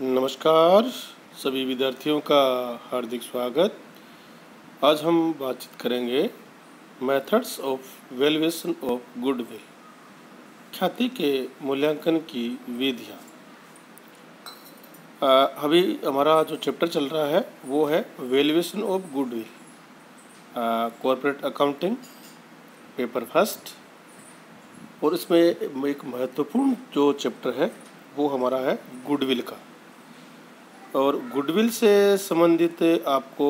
नमस्कार, सभी विद्यार्थियों का हार्दिक स्वागत। आज हम बातचीत करेंगे methods of valuation of goodwill, ख्याति के मूल्यांकन की विधियाँ। अभी हमारा जो चैप्टर चल रहा है, वो है valuation of goodwill. Corporate accounting paper first और इसमें एक महत्वपूर्ण जो चैप्टर है, वो हमारा है गुडविल का। और गुडविल से संबंधित आपको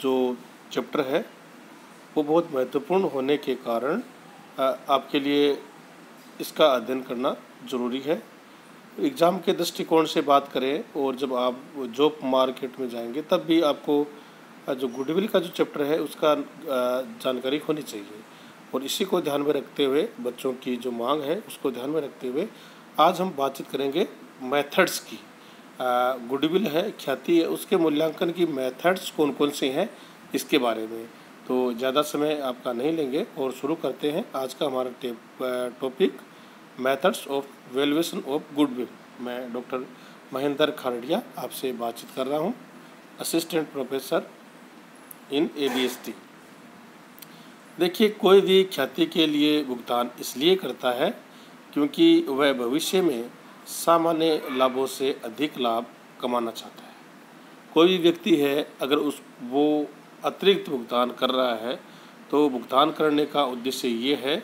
जो चैप्टर है, वो बहुत महत्वपूर्ण होने के कारण आपके लिए इसका अध्ययन करना ज़रूरी है। एग्ज़ाम के दृष्टिकोण से बात करें और जब आप जॉब मार्केट में जाएँगे, तब भी आपको जो गुडविल का जो चैप्टर है, उसका जानकारी होनी चाहिए। और इसी को ध्यान में रखते हुए, बच्चों की जो मांग है, उसको ध्यान में रखते हुए आज हम बातचीत करेंगे मेथड्स की। गुडविल है, ख्याति है, उसके मूल्यांकन की मेथड्स कौन कौन से हैं, इसके बारे में। तो ज़्यादा समय आपका नहीं लेंगे और शुरू करते हैं आज का हमारा topic, methods of valuation of goodwill. मैं डॉक्टर महेंद्र खारडिया आपसे बातचीत कर रहा हूँ, assistant professor in A B S T देखिए, कोई भी ख्याति के लिए भुगतान इसलिए करता है क्योंकि वह भविष्य में सामान्य लाभों से अधिक लाभ कमाना चाहता है। कोई भी व्यक्ति है, अगर उस, वो अतिरिक्त भुगतान कर रहा है तो भुगतान करने का उद्देश्य ये है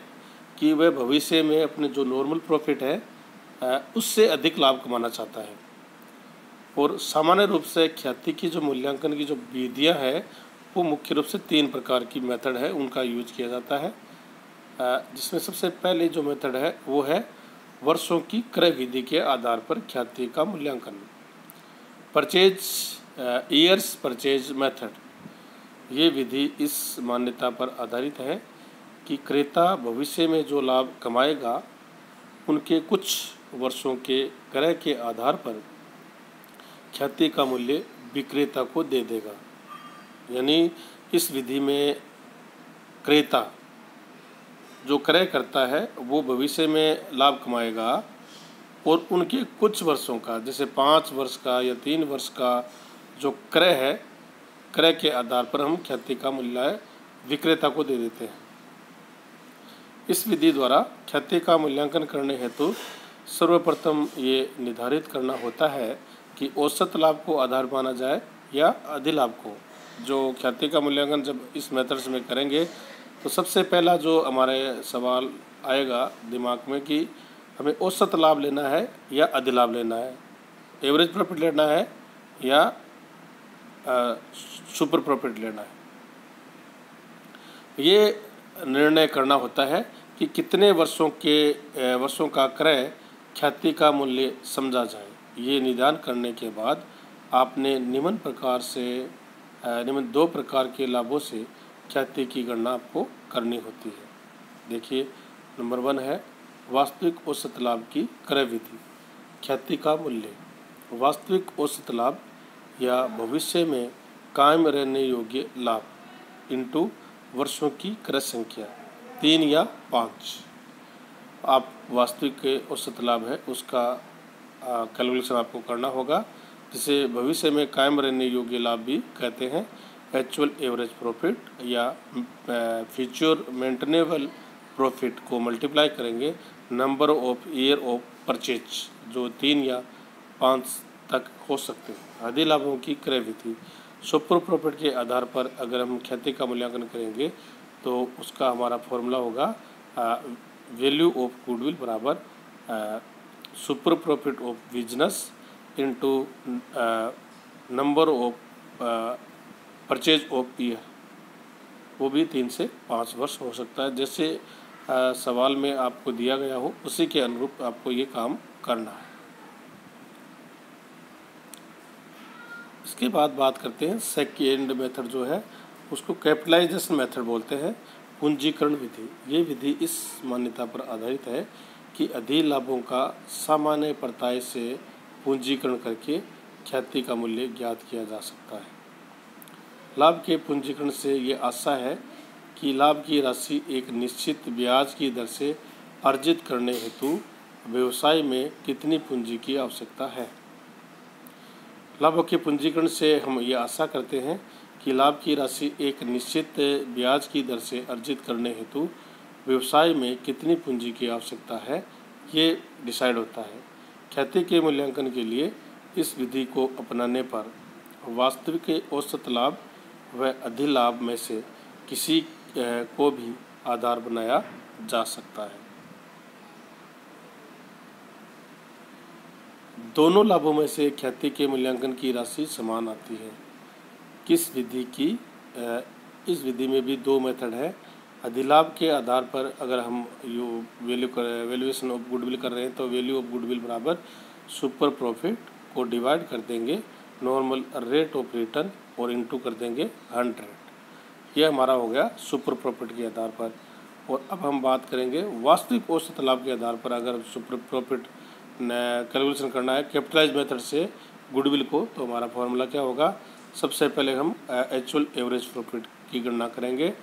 कि वह भविष्य में अपने जो नॉर्मल प्रॉफिट है उससे अधिक लाभ कमाना चाहता है। और सामान्य रूप से ख्याति की जो मूल्यांकन की जो विधियाँ हैं, वो मुख्य रूप से तीन प्रकार की मेथड है, उनका यूज़ किया जाता है। जिसमें सबसे पहले जो मेथड है, वो है वर्षों की क्रय विधि के आधार पर ख्याति का मूल्यांकन। परचेज ईयर्स परचेज मेथड ये विधि इस मान्यता पर आधारित है कि क्रेता भविष्य में जो लाभ कमाएगा, उनके कुछ वर्षों के क्रय के आधार पर ख्याति का मूल्य विक्रेता को दे देगा। यानी इस विधि में क्रेता जो क्रय करता है, वो भविष्य में लाभ कमाएगा और उनके कुछ वर्षों का, जैसे पाँच वर्ष का या तीन वर्ष का जो क्रय है, क्रय के आधार पर हम ख्याति का मूल्य विक्रेता को दे देते हैं। इस विधि द्वारा ख्याति का मूल्यांकन करने हेतु सर्वप्रथम ये निर्धारित करना होता है कि औसत लाभ को आधार माना जाए या अधिलाभ को, जो ख्याति का मूल्यांकन जब इस मेथड्स में करेंगे तो सबसे पहला जो हमारे सवाल आएगा दिमाग में कि हमें औसत लाभ लेना है या अधिलाभ लेना है? एवरेज प्रॉफिट लेना है या सुपर प्रॉफिट लेना है? ये निर्णय करना होता है कि कितने वर्षों के वर्षों का क्रय ख्याति का मूल्य समझा जाए। ये निदान करने के बाद आपने निम्न प्रकार से निम्न दो प्रकार के लाभों से ख्याति की गणना आपको करनी होती है। देखिए, नंबर वन है वास्तविक औसत लाभ की क्रय विधि। ख्याति का मूल्य। वास्तविक औसत लाभ या भविष्य में कायम रहने योग्य लाभ इंटू वर्षों की क्रय संख्या, तीन या पाँच। आप वास्तविक औसत लाभ है, उसका कैलकुलेशन आपको करना होगा, जिसे भविष्य में कायम रहने योग्य लाभ भी कहते हैं। एक्चुअल एवरेज प्रॉफिट या फ्यूचर मेंटेनेबल प्रॉफिट को मल्टीप्लाई करेंगे number of year of purchase जो तीन या पाँच तक हो सकते हैं। आदि लाभों की क्रय विधि। सुपर प्रॉफिट के आधार पर अगर हम खेती का मूल्यांकन करेंगे तो उसका हमारा फॉर्मूला होगा वैल्यू ऑफ़ गुडविल बराबर super profit of business into number of purchase of year वो भी तीन से पाँच वर्ष हो सकता है। जैसे आ, सवाल में आपको दिया गया हो उसी के अनुरूप आपको ये काम करना है। इसके बाद बात करते हैं सेकेंड मेथड जो है उसको कैपिटलाइजेशन मेथड बोलते हैं पूंजीकरण विधि। ये विधि इस मान्यता पर आधारित है कि अधि लाभों का सामान्य परताय से पूंजीकरण करके ख्याति का मूल्य ज्ञात किया जा सकता है। लाभ के पूंजीकरण से ये आशा है कि लाभ की राशि एक निश्चित ब्याज की दर से अर्जित करने हेतु व्यवसाय में कितनी पूंजी की आवश्यकता है। लाभ के पूंजीकरण से हम ये आशा करते हैं कि लाभ की राशि एक निश्चित ब्याज की दर से अर्जित करने हेतु व्यवसाय में कितनी पूंजी की आवश्यकता है, ये डिसाइड होता है। ख्याति के मूल्यांकन के लिए इस विधि को अपनाने पर वास्तविक औसत लाभ व अधिलाभ में से किसी को भी आधार बनाया जा सकता है। दोनों लाभों में से ख्याति के मूल्यांकन की राशि समान आती है। किस विधि की इस विधि में भी दो मेथड है। अधिलाभ के आधार पर अगर हम यू, वैल्यू कर, वैल्यूएशन ऑफ़ गुडविल कर रहे हैं तो वैल्यू ऑफ़ गुडविल बराबर सुपर प्रॉफिट को डिवाइड कर देंगे। नॉर्मल रेट ऑफ़ रिटर्न और इनटू कर देंगे हंड्रेड यह हमारा हो गया सुपर प्रॉफिट के आधार पर. और अब हम बात करेंगे वास्तविक औसत लाभ के आधार पर अगर सुपर प्रॉफिट कैलकुलेशन करना है कैपिटलाइज मेथड से गुडविल को तो हमारा फॉर्मूला क्या होगा? सबसे पहले हम एक्चुअल एवरेज प्रॉफिट की गणना करेंगे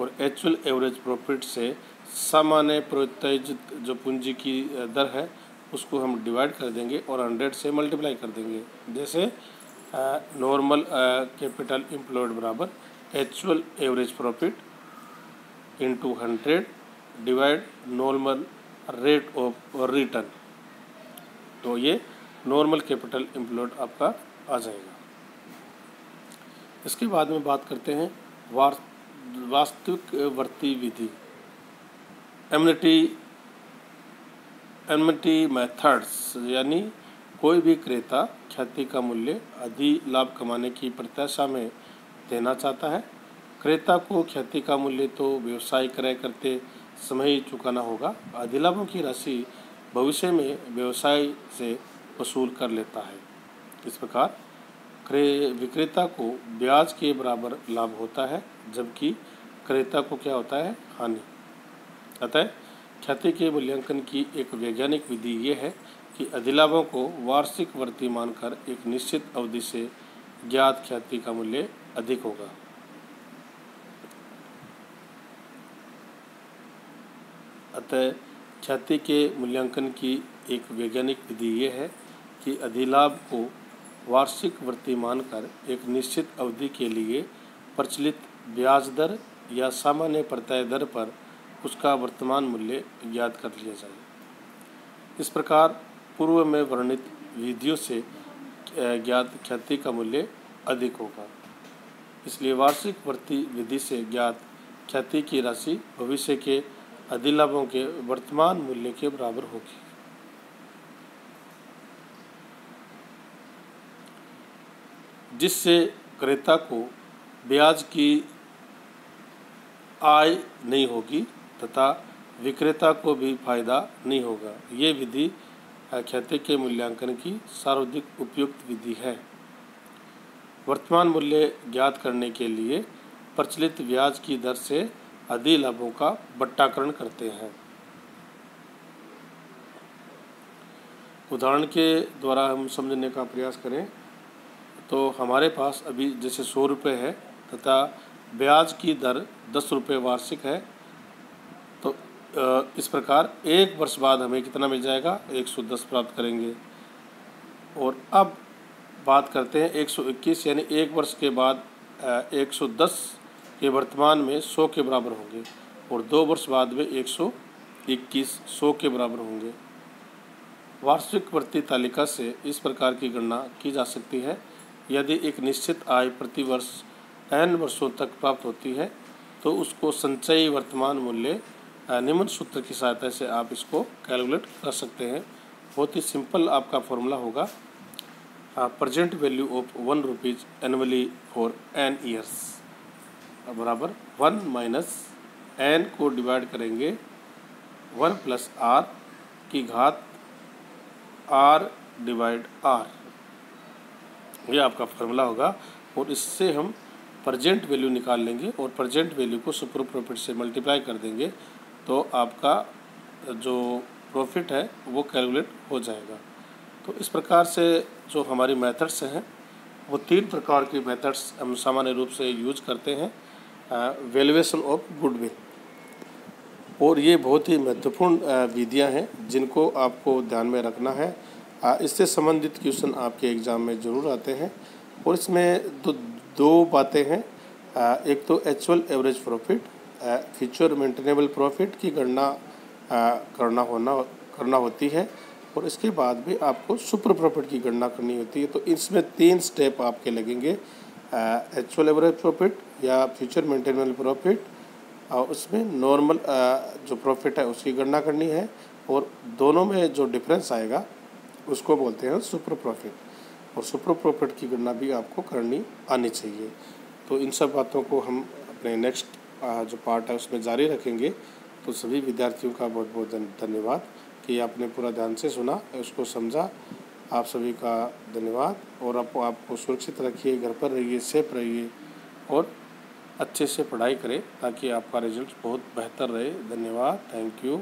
और एक्चुअल एवरेज प्रॉफिट से सामान्य प्रोत्तेजित जो पूंजी की दर है, उसको हम डिवाइड कर देंगे और हंड्रेड से मल्टीप्लाई कर देंगे. जैसे नॉर्मल कैपिटल एम्प्लॉयड बराबर actual average profit into hundred divide normal rate of return तो ये नॉर्मल कैपिटल एम्प्लॉयड आपका आ जाएगा। इसके बाद में बात करते हैं वास्तविक वर्ती विधि। एमनिटी एमनिटी मेथड्स यानी कोई भी क्रेता ख्याति का मूल्य अधि लाभ कमाने की प्रत्याशा में देना चाहता है। क्रेता को ख्याति का मूल्य तो व्यवसाय क्रय करते समय ही चुकाना होगा। अधिलाभों की राशि भविष्य में व्यवसाय से वसूल कर लेता है। इस प्रकार क्रय विक्रेता को ब्याज के बराबर लाभ होता है, जबकि क्रेता को क्या होता है? हानि। अतः ख्याति के मूल्यांकन की एक वैज्ञानिक विधि ये है कि अधिलाभों को वार्षिक वर्ती मानकर एक निश्चित अवधि से ज्ञात ख्याति का मूल्य अधिक होगा। अतः ख्याति के मूल्यांकन की एक वैज्ञानिक विधि ये है कि अधिलाभ को वार्षिक वृत्ति मानकर एक निश्चित अवधि के लिए प्रचलित ब्याज दर या सामान्य प्रत्यय दर पर उसका वर्तमान मूल्य ज्ञात कर लिया जाए। इस प्रकार पूर्व में वर्णित विधियों से ज्ञात ख्याति का मूल्य अधिक होगा। इसलिए वार्षिक वृत्ति विधि से ज्ञात ख्याति की राशि भविष्य के अधिलाभों के वर्तमान मूल्य के बराबर होगी। जिससे क्रेता को ब्याज की आय नहीं होगी तथा विक्रेता को भी फ़ायदा नहीं होगा, ये विधि ख्याति के मूल्यांकन की सर्वाधिक उपयुक्त विधि है। वर्तमान मूल्य ज्ञात करने के लिए प्रचलित ब्याज की दर से अधि लाभों का बट्टाकरण करते हैं। उदाहरण के द्वारा हम समझने का प्रयास करें तो हमारे पास अभी जैसे सौ रुपये है तथा ब्याज की दर दस रुपये वार्षिक है इस प्रकार एक वर्ष बाद हमें कितना मिल जाएगा? एक सौ दस प्राप्त करेंगे। और अब बात करते हैं एक सौ इक्कीस, यानी एक वर्ष के बाद एक सौ दस के वर्तमान में सौ के बराबर होंगे। और दो वर्ष बाद में एक सौ इक्कीस, सौ के बराबर होंगे। वार्षिक वृत्ति तालिका से इस प्रकार की गणना की जा सकती है। यदि एक निश्चित आय प्रति वर्ष एन वर्षों तक प्राप्त होती है तो उसको संचयी वर्तमान मूल्य निम्न सूत्र की सहायता से आप इसको कैलकुलेट कर सकते हैं। बहुत ही सिंपल आपका फॉर्मूला होगा। Present value of one rupees annually for n years बराबर वन माइनस एन को डिवाइड करेंगे। वन प्लस आर की घात आर डिवाइड आर ये आपका फार्मूला होगा और इससे हम प्रजेंट वैल्यू निकाल लेंगे और प्रजेंट वैल्यू को सुपर प्रॉफिट से मल्टीप्लाई कर देंगे। तो आपका जो प्रॉफिट है, वो कैलकुलेट हो जाएगा। तो इस प्रकार से जो हमारी मेथड्स हैं, वो तीन प्रकार की मेथड्स हम सामान्य रूप से यूज़ करते हैं वैल्यूएशन ऑफ़ गुडविल और ये बहुत ही महत्वपूर्ण विधियाँ हैं, जिनको आपको ध्यान में रखना है। इससे संबंधित क्वेश्चन आपके एग्ज़ाम में ज़रूर आते हैं। और इसमें दो दो बातें हैं। एक तो actual average profit future maintainable profit की गणना करना होना, करना होती है। और इसके बाद भी आपको सुपर प्रॉफिट की गणना करनी होती है। तो इसमें तीन स्टेप आपके लगेंगे। एक्चुअल एवरेज प्रॉफिट या फ्यूचर मेंटेनेबल प्रॉफिट और उसमें नॉर्मल जो प्रॉफिट है उसकी गणना करनी है। और दोनों में जो डिफरेंस आएगा, उसको बोलते हैं सुपर प्रॉफिट और सुपर प्रॉफिट की गणना भी आपको करनी आनी चाहिए। तो इन सब बातों को हम अपने नेक्स्ट जो पार्ट है, उसमें जारी रखेंगे। तो सभी विद्यार्थियों का बहुत बहुत धन्यवाद कि आपने पूरा ध्यान से सुना, उसको समझा। आप सभी का धन्यवाद और आप, आपको सुरक्षित रखिए, घर पर रहिए, सेफ़ रहिए और अच्छे से पढ़ाई करें ताकि आपका रिज़ल्ट बहुत बेहतर रहे। धन्यवाद। Thank you